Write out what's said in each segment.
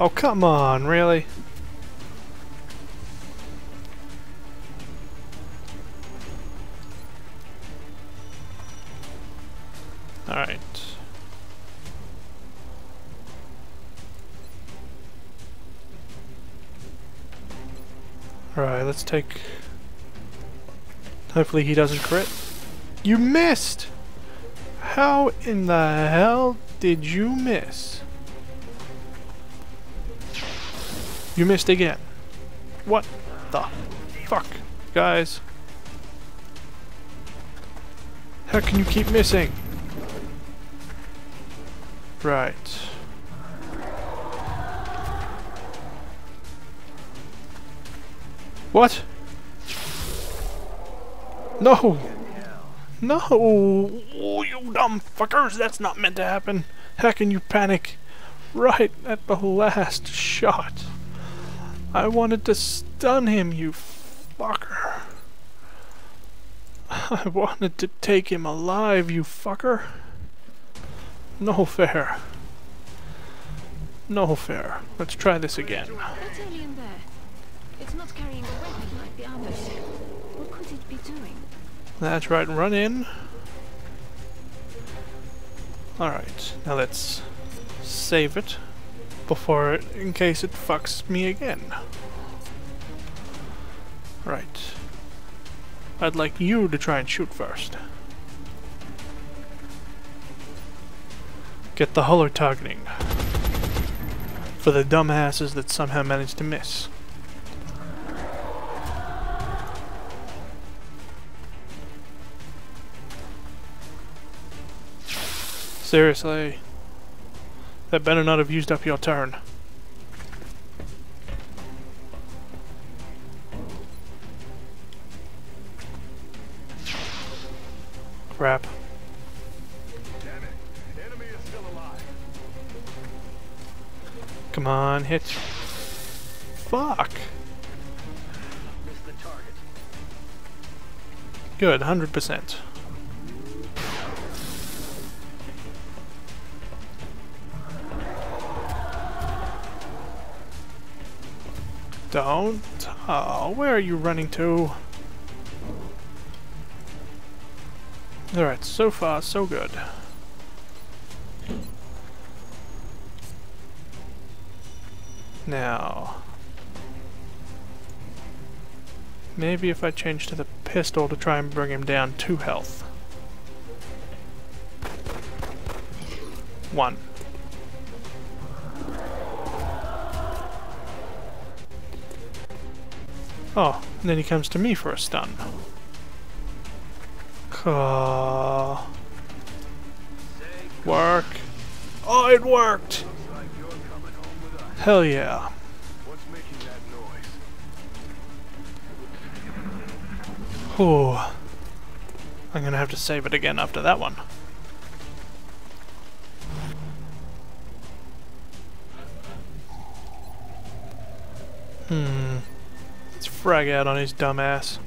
Oh, come on, really? Alright. Alright, let's take... Hopefully he doesn't crit. You missed! How in the hell did you miss? You missed again. What the fuck, guys? How can you keep missing? Right. What? No! No! Oh, you dumb fuckers! That's not meant to happen! How can you panic? Right at the last shot! I wanted to stun him, you fucker! I wanted to take him alive, you fucker! No fair. No fair. Let's try this again. There. It's not carrying a weapon like the others. What could it be doing? That's right, run in. Alright, now let's save it before it, in case it fucks me again. Right. I'd like you to try and shoot first. Get the Holo-Targeting. For the dumbasses that somehow managed to miss. Seriously. That better not have used up your turn. Crap. Damn it. Enemy is still alive. Come on, hit. Fuck. Good, 100%. Don't. Oh, where are you running to? Alright, so far, so good. Now... Maybe if I change to the pistol to try and bring him down to health. One. Oh, and then he comes to me for a stun. Uh, work. Oh, it worked! Hell yeah. Ooh. I'm gonna have to save it again after that one. Hmm. Frag out on his dumb ass.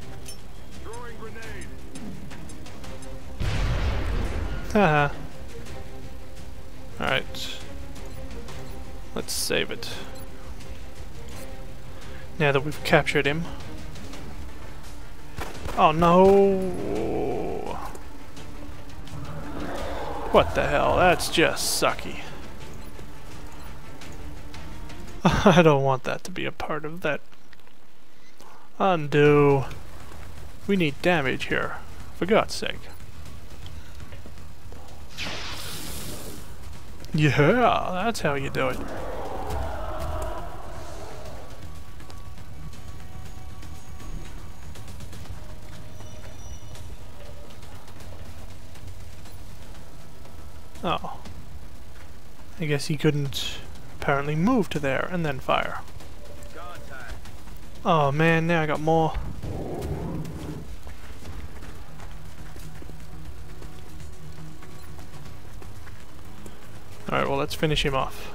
Haha. Alright. Let's save it. Now that we've captured him. Oh no! What the hell? That's just sucky. I don't want that to be a part of that. Undo. We need damage here. For God's sake. Yeah, that's how you do it. Oh. I guess he couldn't apparently move to there and then fire. Oh man, now I got more. Alright, well let's finish him off.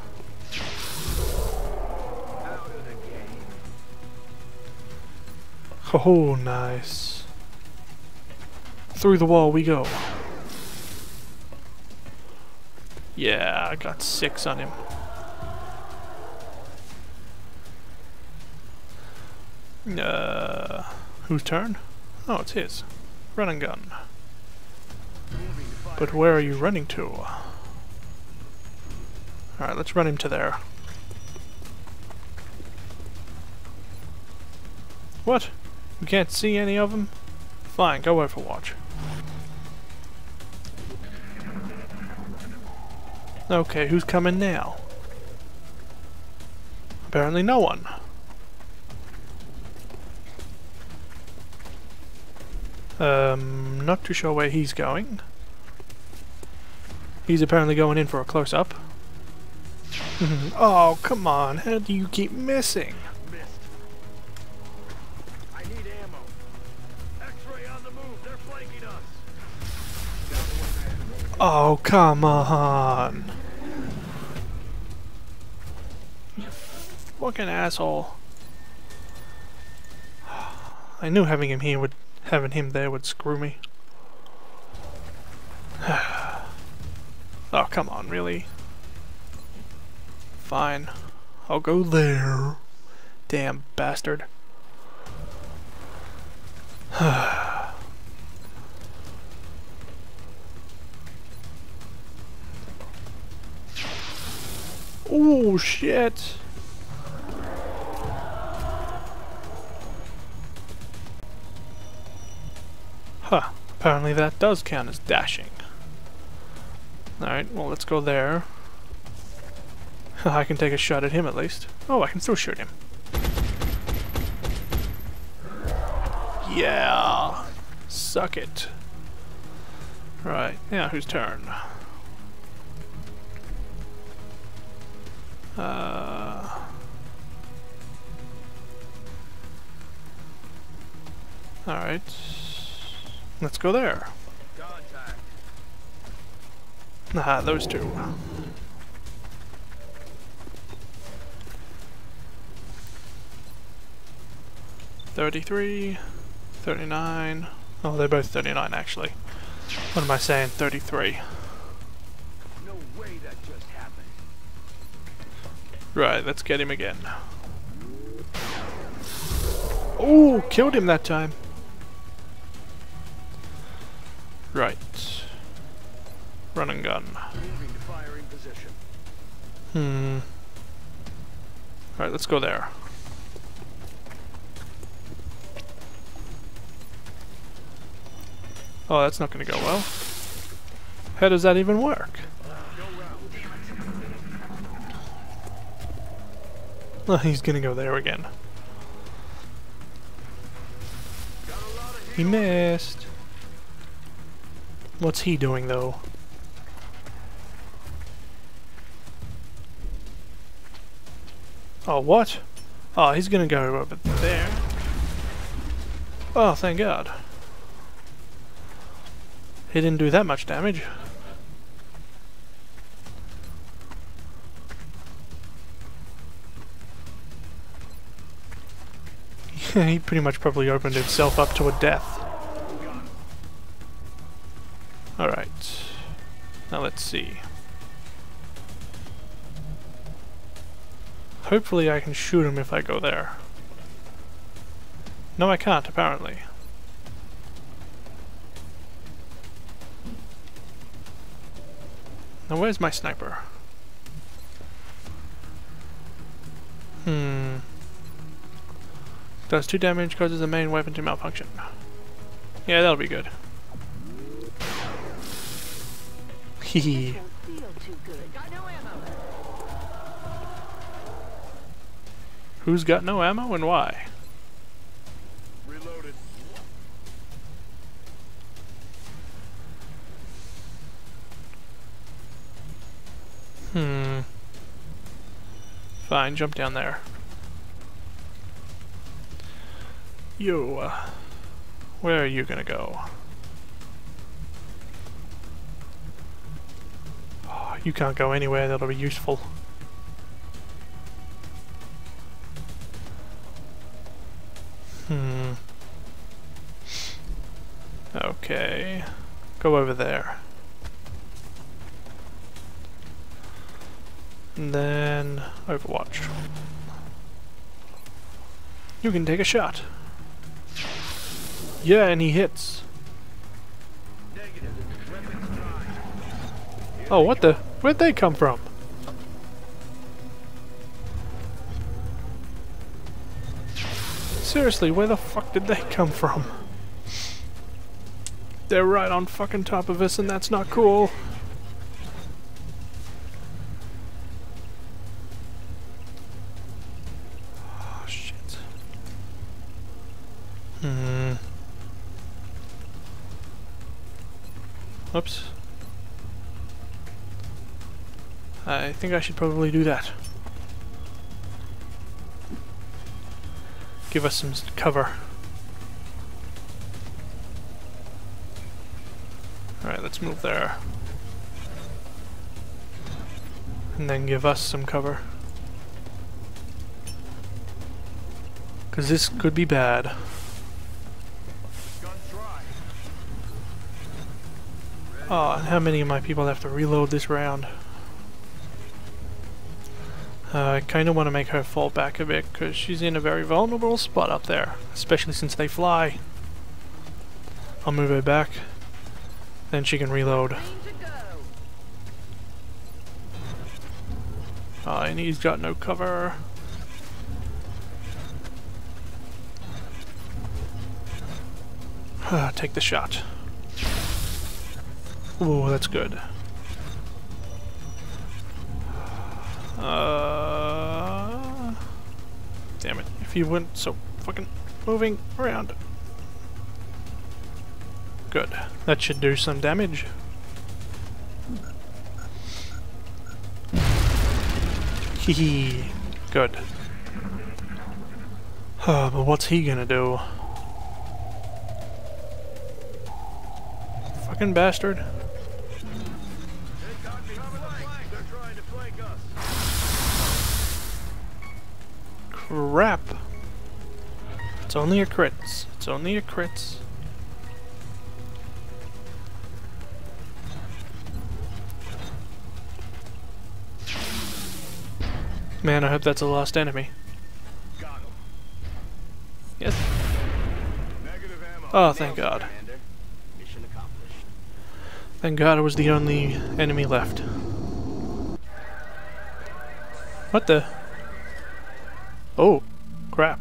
Oh, nice. Through the wall we go. Yeah, I got six on him. Uh, whose turn? Oh, it's his. Run and gun. But where are you running to? Alright, let's run him to there. What? You can't see any of them? Fine, go Overwatch. Okay, who's coming now? Apparently no one. Um, not too sure where he's going. He's apparently going in for a close-up. oh, come on, how do you keep missing? Missed. I need ammo. X-ray on the move. They're flanking us. Down to one man. Oh, come on. You fucking asshole. I knew having him here would having him there would screw me. oh, come on, really? Fine. I'll go there. Damn bastard. Oh shit! Apparently that does count as dashing. Alright, well let's go there. I can take a shot at him at least. Oh, I can still shoot him. Yeah! Suck it. Right, now whose turn? Uh, Alright. Let's go there. Contact. Those two. Thirty-three, thirty-nine. Oh, they're both thirty-nine actually. What am I saying? Thirty-three. No way that just happened. Right, let's get him again. Oh, killed him that time. Right. Run and gun. Moving to firing position. Hmm. Alright, let's go there. Oh, that's not gonna go well. How does that even work? Oh, he's gonna go there again. Got a lot of He missed. What's he doing though? Oh, what? Oh, he's gonna go over there. Oh, thank God. He didn't do that much damage. he pretty much probably opened himself up to a death. Alright. Now let's see. Hopefully I can shoot him if I go there. No, I can't, apparently. Now where's my sniper? Hmm. Does 2 damage, causes the main weapon to malfunction. Yeah, that'll be good. Who's got no ammo and why? Reloaded. Hmm. Fine, jump down there. You, uh, where are you gonna go? You can't go anywhere that'll be useful. Hmm. Okay. Go over there. And then Overwatch. You can take a shot. Yeah, and he hits. Oh, what the? Where'd they come from? Seriously, where the fuck did they come from? They're right on fucking top of us and that's not cool. Oh, shit. Hmm. Oops. I think I should probably do that. Give us some cover. Alright, let's move there. And then give us some cover. Because this could be bad. Oh, and how many of my people have to reload this round? Uh, I kind of want to make her fall back a bit because she's in a very vulnerable spot up there, especially since they fly. I'll move her back, then she can reload. Uh, and he's got no cover. Take the shot. Ooh, that's good. Uh, damn it! If you weren't so fucking moving around. Good. That should do some damage. Hee Good. But what's he gonna do? Fucking bastard. Crap. It's only a crits. It's only a crits. Man, I hope that's a lost enemy. Yes. Oh, thank God. Thank God it was the only enemy left. What the? Oh, crap.